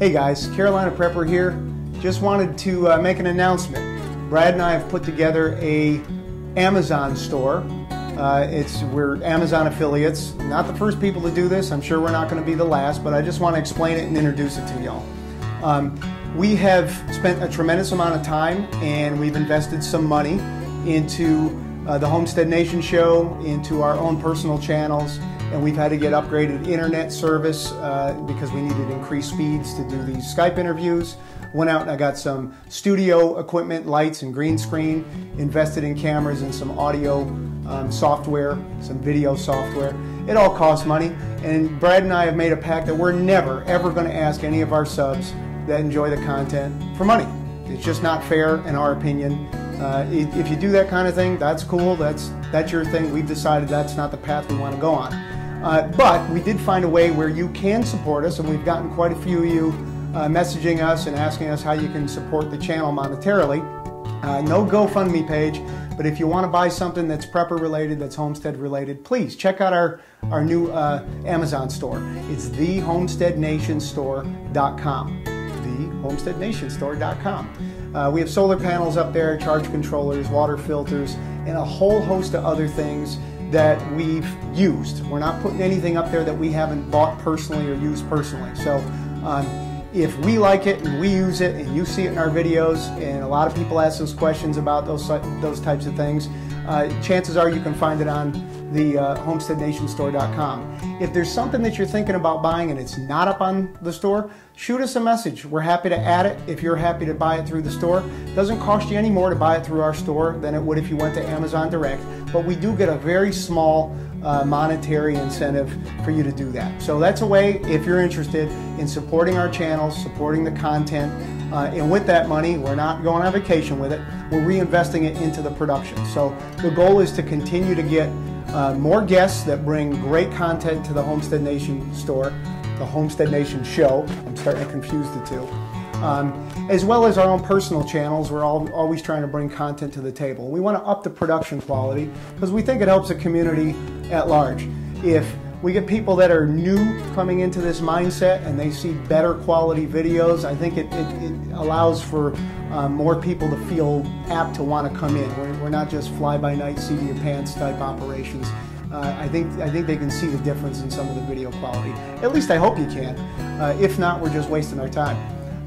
Hey guys, Carolina Prepper here. Just wanted to uh, make an announcement. Brad and I have put together a Amazon store. Uh, it's we're Amazon affiliates. Not the first people to do this. I'm sure we're not going to be the last, but I just want to explain it and introduce it to y'all. Um, we have spent a tremendous amount of time and we've invested some money into uh, the Homestead Nation show, into our own personal channels, and we've had to get upgraded internet service uh, because we needed increased speeds to do these Skype interviews. Went out and I got some studio equipment, lights and green screen, invested in cameras and some audio um, software, some video software. It all costs money, and Brad and I have made a pact that we're never, ever going to ask any of our subs that enjoy the content for money. It's just not fair, in our opinion. Uh, if you do that kind of thing, that's cool. That's that's your thing. We've decided that's not the path we want to go on. Uh, but we did find a way where you can support us, and we've gotten quite a few of you uh, messaging us and asking us how you can support the channel monetarily. Uh, no GoFundMe page, but if you want to buy something that's prepper related, that's homestead related, please check out our, our new uh, Amazon store. It's thehomesteadnationstore.com. Thehomesteadnationstore.com. Uh, we have solar panels up there, charge controllers, water filters, and a whole host of other things that we've used. We're not putting anything up there that we haven't bought personally or used personally. So um, if we like it and we use it and you see it in our videos and a lot of people ask those questions about those, those types of things, uh, chances are you can find it on the uh, homesteadnationstore.com. If there's something that you're thinking about buying and it's not up on the store, shoot us a message. We're happy to add it if you're happy to buy it through the store. Doesn't cost you any more to buy it through our store than it would if you went to Amazon Direct, but we do get a very small uh, monetary incentive for you to do that. So that's a way, if you're interested in supporting our channels, supporting the content, uh, and with that money, we're not going on vacation with it, we're reinvesting it into the production. So the goal is to continue to get uh, more guests that bring great content to the Homestead Nation store, the Homestead Nation show. I'm starting to confuse the two. Um, as well as our own personal channels. We're all, always trying to bring content to the table. We want to up the production quality because we think it helps the community at large. If we get people that are new coming into this mindset and they see better quality videos, I think it, it, it allows for um, more people to feel apt to want to come in. We're, we're not just fly-by-night, seat-in-your-pants type operations. Uh, I think I think they can see the difference in some of the video quality. At least I hope you can. Uh, if not, we're just wasting our time.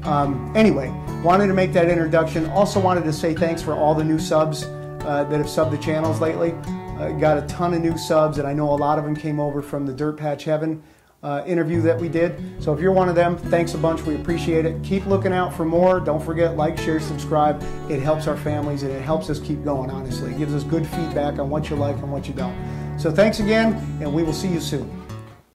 Um, anyway, wanted to make that introduction. Also wanted to say thanks for all the new subs uh, that have subbed the channels lately. Uh, got a ton of new subs, and I know a lot of them came over from the Dirt Patch Heaven uh, interview that we did. So if you're one of them, thanks a bunch. We appreciate it. Keep looking out for more. Don't forget, like, share, subscribe. It helps our families and it helps us keep going, honestly. It gives us good feedback on what you like and what you don't. So thanks again, and we will see you soon.